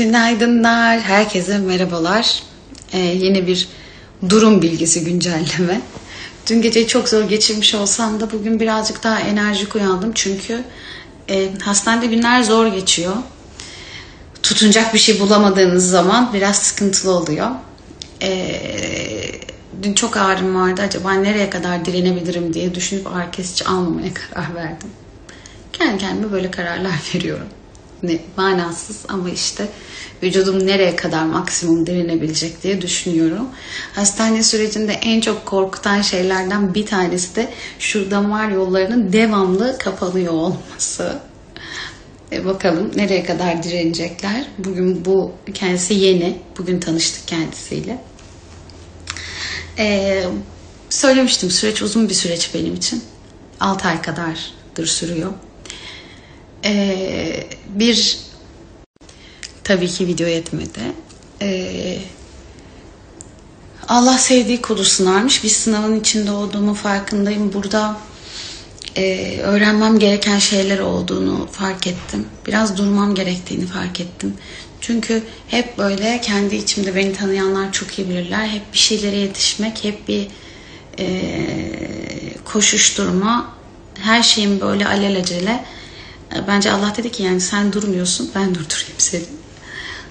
Günaydınlar, herkese merhabalar. Ee, yeni bir durum bilgisi güncelleme. Dün geceyi çok zor geçirmiş olsam da bugün birazcık daha enerjik uyandım. Çünkü e, hastanede günler zor geçiyor. Tutunacak bir şey bulamadığınız zaman biraz sıkıntılı oluyor. Ee, dün çok ağrım vardı. Acaba nereye kadar direnebilirim diye düşünüp ağrı kesici almamaya karar verdim. Kendi kendime böyle kararlar veriyorum ne, manasız ama işte vücudum nereye kadar maksimum direnebilecek diye düşünüyorum. Hastane sürecinde en çok korkutan şeylerden bir tanesi de şu damar yollarının devamlı kapanıyor olması. E bakalım nereye kadar direnecekler. Bugün bu kendisi yeni. Bugün tanıştık kendisiyle. Ee, söylemiştim süreç uzun bir süreç benim için. 6 ay kadardır sürüyor. Ee, bir tabii ki video yetmedi. Ee, Allah sevdiği kulu sınarmış. Bir sınavın içinde olduğumu farkındayım. Burada e, öğrenmem gereken şeyler olduğunu fark ettim. Biraz durmam gerektiğini fark ettim. Çünkü hep böyle kendi içimde beni tanıyanlar çok iyi bilirler. Hep bir şeylere yetişmek, hep bir e, koşuşturma, her şeyin böyle alelacele Bence Allah dedi ki yani sen durmuyorsun ben durdurayım seni.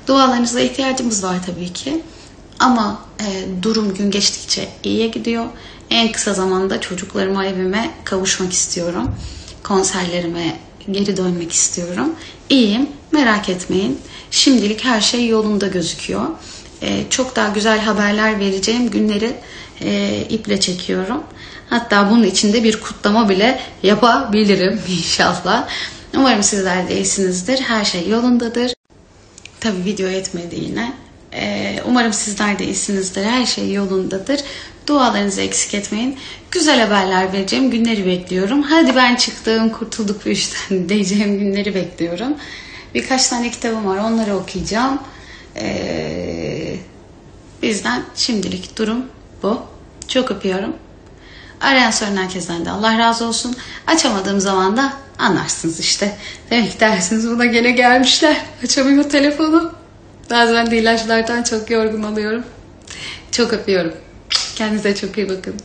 Dualarınıza ihtiyacımız var tabii ki. Ama e, durum gün geçtikçe iyiye gidiyor. En kısa zamanda çocuklarıma evime kavuşmak istiyorum. Konserlerime geri dönmek istiyorum. İyiyim merak etmeyin. Şimdilik her şey yolunda gözüküyor. E, çok daha güzel haberler vereceğim günleri e, iple çekiyorum. Hatta bunun içinde bir kutlama bile yapabilirim inşallah. Umarım sizler de iyisinizdir. Her şey yolundadır. Tabii video yetmedi yine. Ee, umarım sizler de iyisinizdir. Her şey yolundadır. Dualarınızı eksik etmeyin. Güzel haberler vereceğim günleri bekliyorum. Hadi ben çıktım, kurtulduk bu işten diyeceğim günleri bekliyorum. Birkaç tane kitabım var. Onları okuyacağım. Ee, bizden şimdilik durum bu. Çok öpüyorum. Arayan soran herkesten de Allah razı olsun. Açamadığım zaman da anlarsınız işte. Demek dersiniz buna gene gelmişler. Açamıyor telefonu. Bazen de ilaçlardan çok yorgun oluyorum. Çok öpüyorum. Kendinize çok iyi bakın.